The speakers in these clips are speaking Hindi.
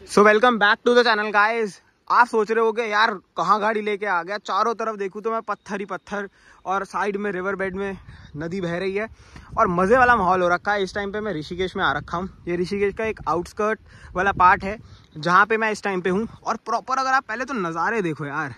So welcome back to the channel guys आप सोच रहे हो गए यार, कहाँ गाड़ी लेके आ गया? चारों तरफ़ देखूँ तो मैं पत्थर ही पत्थर और साइड में रिवर बेड में नदी बह रही है और मज़े वाला माहौल हो रखा है। इस टाइम पे मैं ऋषिकेश में आ रखा हूँ। ये ऋषिकेश का एक आउटस्कर्ट वाला पार्ट है, जहाँ पे मैं इस टाइम पे हूँ। और प्रॉपर अगर आप पहले तो नज़ारे देखो यार।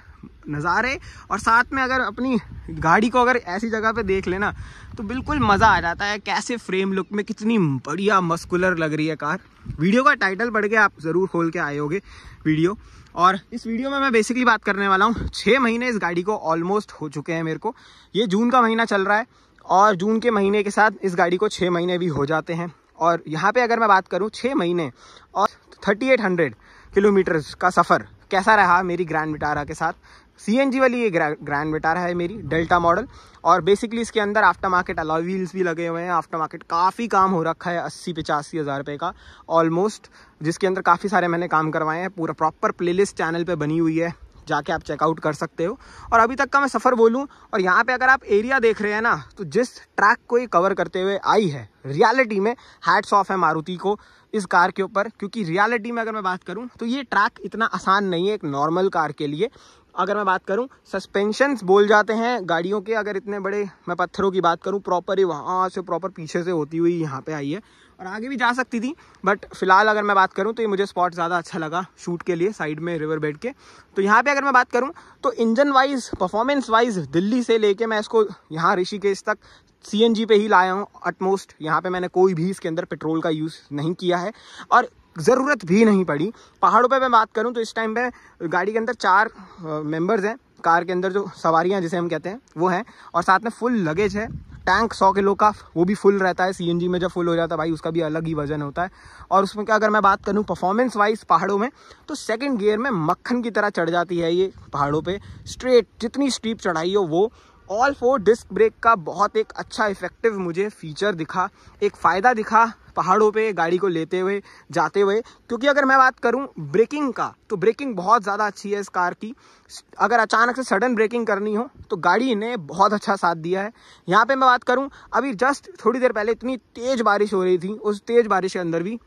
नज़ारे और साथ में अगर अपनी गाड़ी को अगर ऐसी जगह पे देख लेना तो बिल्कुल मज़ा आ जाता है कैसे फ्रेम लुक में कितनी बढ़िया मस्कुलर लग रही है कार। वीडियो का टाइटल पढ़ के आप ज़रूर खोल के आए होगे वीडियो। और इस वीडियो में मैं बेसिकली बात करने वाला हूँ छः महीने इस गाड़ी को ऑलमोस्ट हो चुके हैं मेरे को। ये जून का महीना चल रहा है और जून के महीने के साथ इस गाड़ी को छः महीने भी हो जाते हैं। और यहाँ पे अगर मैं बात करूँ छः महीने और थर्टी एट हंड्रेड किलोमीटर का सफ़र कैसा रहा मेरी ग्रैंड विटारा के साथ? सीएनजी वाली ये ग्रैंड विटारा है मेरी, डेल्टा मॉडल। और बेसिकली इसके अंदर आफ्टर मार्केट अलॉय व्हील्स भी लगे हुए हैं। आफ्टर मार्केट काफ़ी काम हो रखा है अस्सी, पचासी हज़ार रुपये का ऑलमोस्ट जिसके अंदर काफ़ी सारे मैंने काम करवाए हैं। पूरा प्रॉपर प्लेलिस्ट चैनल पे बनी हुई है। जाके आप चेकआउट कर सकते हो। और अभी तक का मैं सफ़र बोलूँ, और यहाँ पे अगर आप एरिया देख रहे हैं ना तो जिस ट्रैक को ये कवर करते हुए आई है रियलिटी में हैट्स ऑफ़ है मारुति को इस कार के ऊपर, क्योंकि रियलिटी में अगर मैं बात करूँ तो ये ट्रैक इतना आसान नहीं है एक नॉर्मल कार के लिए। अगर मैं बात करूँ सस्पेंशन बोल जाते हैं गाड़ियों के, अगर इतने बड़े मैं पत्थरों की बात करूँ प्रॉपर ही वहाँ से प्रॉपर पीछे से होती हुई यहाँ पे आई है। और आगे भी जा सकती थी बट फ़िलहाल अगर मैं बात करूँ तो ये मुझे स्पॉट ज़्यादा अच्छा लगा शूट के लिए साइड में रिवर बेड के। तो यहाँ पर अगर मैं बात करूँ तो engine wise performance wise Delhi से लेके मैं इसको, यहाँ ऋषिकेश तक सीएनजी पे ही लाया हूँ अटमोस्ट यहाँ पे मैंने कोई भी इसके अंदर पेट्रोल का यूज़ नहीं किया है। और ज़रूरत भी नहीं पड़ी। पहाड़ों पे मैं बात करूँ तो इस टाइम पे गाड़ी के अंदर चार मेंबर्स हैं। कार के अंदर जो सवारियाँ जिसे हम कहते हैं, वो हैं। और साथ में फुल लगेज है। टैंक सौ किलो का, वो भी फुल रहता है। सीएनजी में जब फुल हो जाता है भाई, उसका भी अलग ही वज़न होता है। और उसमें क्या, अगर मैं बात करूँ परफॉर्मेंस वाइज पहाड़ों में तो सेकेंड गियर में मक्खन की तरह चढ़ जाती है ये पहाड़ों पर स्ट्रेट जितनी स्टीप चढ़ाई हो, वो ऑल फोर डिस्क ब्रेक का बहुत एक अच्छा इफ़ेक्टिव मुझे फीचर दिखा। एक फ़ायदा दिखा पहाड़ों पे गाड़ी को लेते हुए, जाते हुए। क्योंकि अगर मैं बात करूँ ब्रेकिंग का तो ब्रेकिंग बहुत ज़्यादा अच्छी है इस कार की। अगर अचानक से सडन ब्रेकिंग करनी हो तो गाड़ी ने बहुत अच्छा साथ दिया है। यहाँ पे मैं बात करूँ, अभी जस्ट थोड़ी देर पहले इतनी तेज़ बारिश हो रही थी, उस तेज़ बारिश के अंदर भी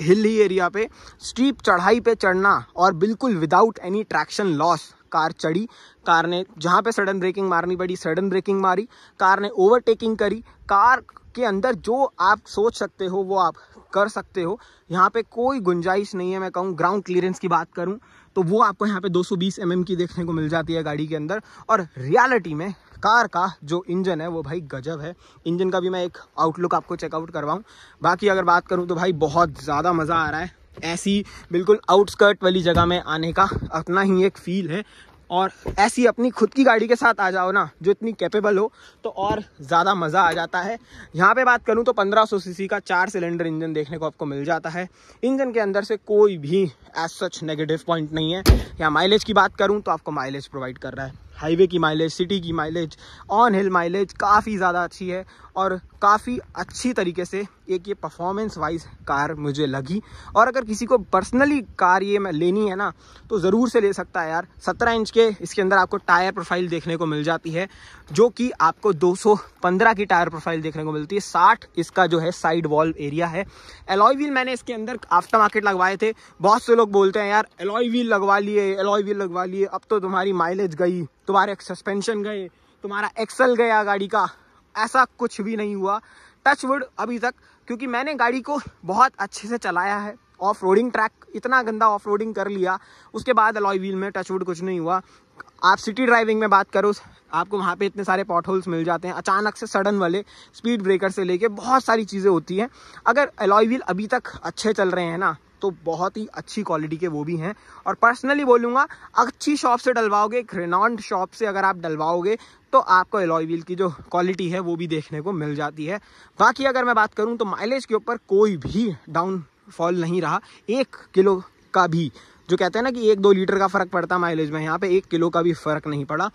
हिली एरिया पे स्टीप चढ़ाई पे चढ़ना और बिल्कुल without any traction loss car चढ़ी, कार ने जहाँ पे सडन ब्रेकिंग मारनी पड़ी सडन ब्रेकिंग मारी, कार ने ओवरटेकिंग करी, कार के अंदर जो आप सोच सकते हो, वो आप कर सकते हो। यहाँ पे कोई गुंजाइश नहीं है, मैं कहूँ ग्राउंड क्लियरेंस की बात करूँ तो वो आपको यहाँ पे 220 सौ mm की देखने को मिल जाती है गाड़ी के अंदर। और रियलिटी में कार का जो इंजन है, वो भाई गजब है। इंजन का भी मैं एक आउटलुक आपको चेकआउट करवाऊँ। बाकी अगर बात करूँ तो भाई बहुत ज़्यादा मज़ा आ रहा है। ऐसी बिल्कुल आउटस्कर्ट वाली जगह में आने का अपना ही एक फील है। और ऐसी अपनी खुद की गाड़ी के साथ आ जाओ ना, जो इतनी कैपेबल हो तो और ज़्यादा मज़ा आ जाता है। यहाँ पे बात करूँ तो 1500 सीसी का चार सिलेंडर इंजन देखने को आपको मिल जाता है। इंजन के अंदर से कोई भी एज सच नेगेटिव पॉइंट नहीं है। या माइलेज की बात करूँ तो आपको माइलेज प्रोवाइड कर रहा है। हाईवे की माइलेज, सिटी की माइलेज ऑन हिल माइलेज काफ़ी ज़्यादा अच्छी है और काफ़ी अच्छी तरीके से एक ये परफॉर्मेंस वाइज कार मुझे लगी। और अगर किसी को पर्सनली कार ये मैं लेनी है ना तो ज़रूर से ले सकता है यार। सत्रह इंच के इसके अंदर आपको टायर प्रोफ़ाइल देखने को मिल जाती है, जो कि आपको 215 की टायर प्रोफ़ाइल देखने को मिलती है। 60 इसका जो है साइड वॉल एरिया है। एलॉय व्हील मैंने इसके अंदर आफ्टर मार्केट लगवाए थे। बहुत से लोग बोलते हैं, यार एलॉय व्हील लगवा लिए एलॉय व्हील लगवा लिए, अब तो तुम्हारी माइलेज गई। तुम्हारे सस्पेंशन गए, तुम्हारा एक्सल गया गाड़ी का, ऐसा कुछ भी नहीं हुआ। टच वुड अभी तक, क्योंकि मैंने गाड़ी को बहुत अच्छे से चलाया है। ऑफ़ रोडिंग ट्रैक इतना गंदा ऑफ़ रोडिंग कर लिया। उसके बाद अलॉय व्हील में टच वुड कुछ नहीं हुआ। आप सिटी ड्राइविंग में बात करो, आपको वहाँ पे इतने सारे पॉट होल्स मिल जाते हैं। अचानक से सडन वाले स्पीड ब्रेकर से लेके बहुत सारी चीज़ें होती हैं। अगर अलॉय व्हील अभी तक अच्छे चल रहे हैं ना तो बहुत ही अच्छी क्वालिटी के वो भी हैं। और पर्सनली बोलूँगा, अच्छी शॉप से डलवाओगे, एक रेनॉन्ड शॉप से अगर आप डलवाओगे तो आपको एलॉय व्हील की जो क्वालिटी है, वो भी देखने को मिल जाती है। बाकी अगर मैं बात करूँ तो माइलेज के ऊपर कोई भी डाउनफॉल नहीं रहा। एक किलो का भी जो कहते हैं ना कि एक दो लीटर का फ़र्क पड़ता माइलेज में यहाँ पे एक किलो का भी फ़र्क नहीं पड़ा।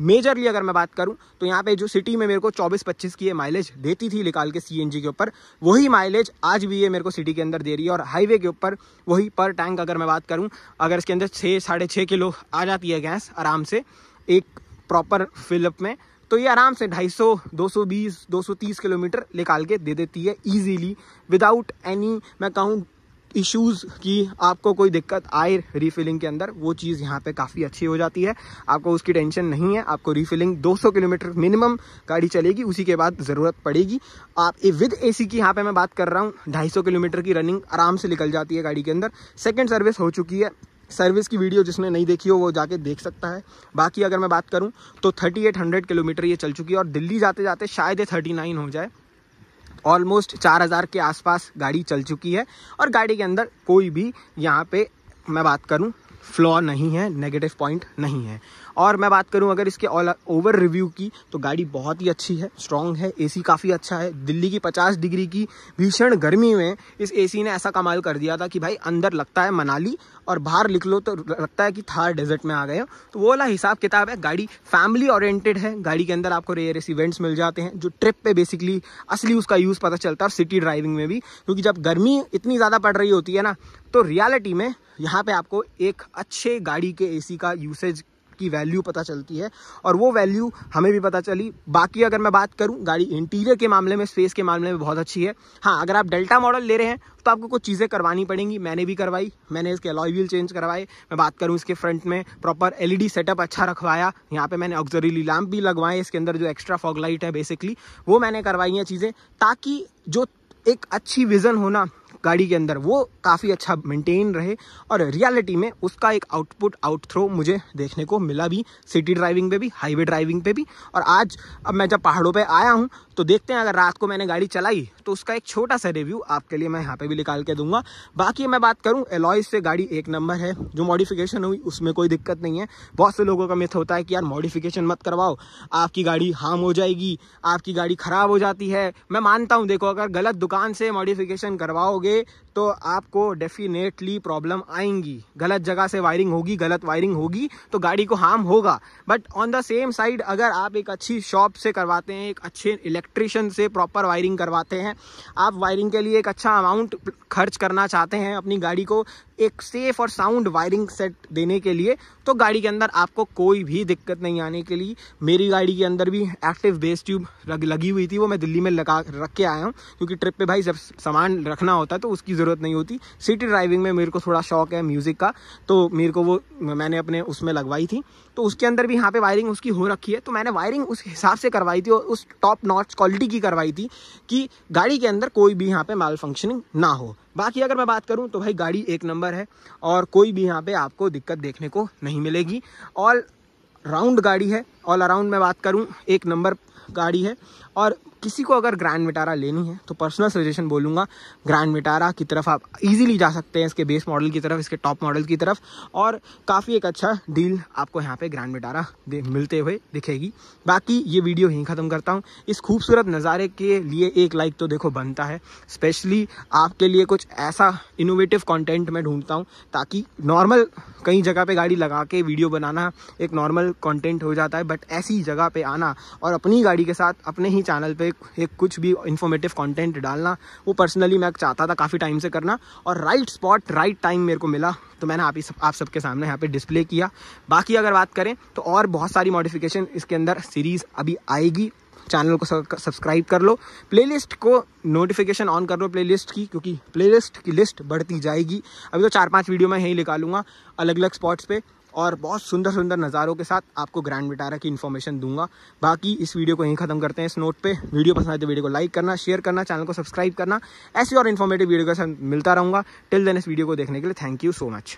मेजरली अगर मैं बात करूँ तो यहाँ पे जो सिटी में मेरे को 24-25 की ये माइलेज देती थी निकाल के सीएनजी के ऊपर वही माइलेज आज भी ये मेरे को सिटी के अंदर दे रही है। और हाईवे के ऊपर वही पर टैंक अगर मैं बात करूँ अगर इसके अंदर छः साढ़े छः किलो आ जाती है गैस आराम से एक प्रॉपर फिलअप में तो ये आराम से 250, 220, 230 किलोमीटर निकाल के दे देती है इजीली विदाउट एनी मैं कहूँ इश्यूज़ की आपको कोई दिक्कत आए रीफिलिंग के अंदर, वो चीज़ यहाँ पे काफ़ी अच्छी हो जाती है। आपको उसकी टेंशन नहीं है, आपको रीफिलिंग 200 किलोमीटर मिनिमम गाड़ी चलेगी, उसी के बाद ज़रूरत पड़ेगी। आप विद एसी की यहाँ पे मैं बात कर रहा हूँ, ढाई किलोमीटर की रनिंग आराम से निकल जाती है गाड़ी के अंदर। सेकेंड सर्विस हो चुकी है। सर्विस की वीडियो जिसने नहीं देखी हो, वो जाके देख सकता है। बाकी अगर मैं बात करूँ तो 3800 किलोमीटर ये चल चुकी है और दिल्ली जाते जाते शायद ये 39 हो जाए। ऑलमोस्ट 4000 के आसपास गाड़ी चल चुकी है और गाड़ी के अंदर कोई भी यहाँ पे मैं बात करूँ फ्लॉ नहीं है नेगेटिव पॉइंट नहीं है। और मैं बात करूँ अगर इसके ऑल ओवर रिव्यू की तो गाड़ी बहुत ही अच्छी है स्ट्रॉन्ग है एसी काफ़ी अच्छा है, दिल्ली की 50 डिग्री की, भीषण गर्मी में इस एसी ने ऐसा कमाल कर दिया था कि भाई अंदर लगता है मनाली और बाहर लिख लो तो लगता है कि थार डेजर्ट में आ गए तो वो वाला हिसाब किताब है, गाड़ी फैमिली ओरिएंटेड है, गाड़ी के अंदर आपको रेयर इवेंट्स मिल जाते हैं, जो ट्रिप पे बेसिकली असली उसका यूज़ पता चलता है सिटी ड्राइविंग में भी, क्योंकि जब गर्मी इतनी ज़्यादा पड़ रही होती है ना तो रियलिटी में यहाँ पे आपको एक अच्छे गाड़ी के एसी का यूसेज की वैल्यू पता चलती है और वो वैल्यू हमें भी पता चली। बाकी अगर मैं बात करूँ, गाड़ी इंटीरियर के मामले में स्पेस के मामले में बहुत अच्छी है। हाँ अगर आप डेल्टा मॉडल ले रहे हैं तो आपको कुछ चीज़ें करवानी पड़ेंगी। मैंने भी करवाई, मैंने इसके अलॉय व्हील चेंज करवाए, मैं बात करूँ इसके फ्रंट में प्रॉपर एलईडी सेटअप अच्छा रखवाया। यहाँ पे मैंने ऑक्जरीली लैम्प भी लगवाए, इसके अंदर जो एक्स्ट्रा फॉग लाइट है बेसिकली वो मैंने करवाई हैं चीज़ें, ताकि जो एक अच्छी विज़न होना गाड़ी के अंदर, वो काफ़ी अच्छा मेंटेन रहे और रियलिटी में उसका एक आउटपुट आउट थ्रो मुझे देखने को मिला भी सिटी ड्राइविंग पे भी हाईवे ड्राइविंग पे भी। और आज, अब मैं जब पहाड़ों पे आया हूँ तो देखते हैं, अगर रात को मैंने गाड़ी चलाई तो उसका एक छोटा सा रिव्यू आपके लिए मैं यहाँ पे भी निकाल के दूँगा। बाकी मैं बात करूँ एलॉइस से गाड़ी एक नंबर है, जो मॉडिफिकेशन हुई, उसमें कोई दिक्कत नहीं है। बहुत से लोगों का मिथ होता है कि यार मॉडिफिकेशन मत करवाओ, आपकी गाड़ी हार्म हो जाएगी, आपकी गाड़ी खराब हो जाती है। मैं मानता हूँ, देखो, अगर गलत दुकान से मॉडिफिकेशन करवाओगे तो आपको डेफिनेटली प्रॉब्लम आएँगी। गलत जगह से वायरिंग होगी, गलत वायरिंग होगी तो गाड़ी को हार्म होगा। But on the same side अगर आप एक अच्छी शॉप से करवाते हैं, एक अच्छे इलेक्ट्रिशियन से प्रॉपर वायरिंग करवाते हैं। आप वायरिंग के लिए एक अच्छा अमाउंट खर्च करना चाहते हैं अपनी गाड़ी को, एक सेफ़ और साउंड वायरिंग सेट देने के लिए तो गाड़ी के अंदर आपको कोई भी दिक्कत नहीं आने के लिए। मेरी गाड़ी के अंदर भी एक्टिव बेस ट्यूब लगी हुई थी, वो मैं दिल्ली में लगा, रख के आया हूँ, क्योंकि ट्रिप पे भाई जब सामान रखना होता है तो उसकी ज़रूरत नहीं होती। सिटी ड्राइविंग में मेरे को थोड़ा शौक है म्यूज़िक का तो मेरे को वो मैंने अपने उसमें लगवाई थी। तो उसके अंदर भी यहाँ पर वायरिंग उसकी हो रखी है तो मैंने वायरिंग उस हिसाब से करवाई थी और उस टॉप नॉच क्वालिटी की करवाई थी कि गाड़ी के अंदर कोई भी यहाँ पे माल फंक्शनिंग ना हो। बाकी अगर मैं बात करूँ तो भाई गाड़ी एक नंबर है और कोई भी यहाँ पे आपको दिक्कत देखने को नहीं मिलेगी। ऑल राउंड गाड़ी है। ऑल अराउंड मैं बात करूँ, एक नंबर गाड़ी है। और किसी को अगर ग्रैंड मिटारा लेनी है तो पर्सनल सजेशन बोलूँगा, ग्रैंड मिटारा की तरफ़ आप इजीली जा सकते हैं इसके बेस मॉडल की तरफ़, इसके टॉप मॉडल की तरफ़, और काफ़ी एक अच्छा डील आपको यहाँ पे ग्रैंड मिटारा मिलते हुए दिखेगी। बाकी ये वीडियो यहीं ख़त्म करता हूँ। इस खूबसूरत नज़ारे के लिए एक लाइक तो देखो बनता है। स्पेशली आपके लिए कुछ ऐसा इनोवेटिव कॉन्टेंट मैं ढूंढता हूँ, ताकि नॉर्मल कई जगह पर गाड़ी लगा के वीडियो बनाना एक नॉर्मल कॉन्टेंट हो जाता है बट ऐसी जगह पर आना और अपनी गाड़ी के साथ अपने ही चैनल पे एक कुछ भी इन्फॉर्मेटिव कंटेंट डालना, वो पर्सनली मैं चाहता था काफ़ी टाइम से करना और राइट स्पॉट राइट टाइम मेरे को मिला तो मैंने आप ही सब, आप सबके सामने यहाँ पे डिस्प्ले किया। बाकी अगर बात करें तो और बहुत सारी मॉडिफिकेशन इसके अंदर सीरीज़ अभी आएगी। चैनल को सब्सक्राइब कर लो। प्लेलिस्ट को नोटिफिकेशन ऑन कर लो प्लेलिस्ट की, क्योंकि प्लेलिस्ट की लिस्ट बढ़ती जाएगी। अभी तो चार पाँच वीडियो मैं यहीं निकालूँगा अलग अलग स्पॉट्स पे। और बहुत सुंदर सुंदर नज़ारों के साथ आपको ग्रैंड विटारा की इन्फॉर्मेशन दूँगा। बाकी इस वीडियो को यहीं ख़त्म करते हैं इस नोट पे। वीडियो पसंद आए तो वीडियो को लाइक करना शेयर करना चैनल को सब्सक्राइब करना। ऐसी और इन्फॉर्मेटिव वीडियो के साथ मिलता रहूँगा। टिल देन इस वीडियो को देखने के लिए थैंक यू सो मच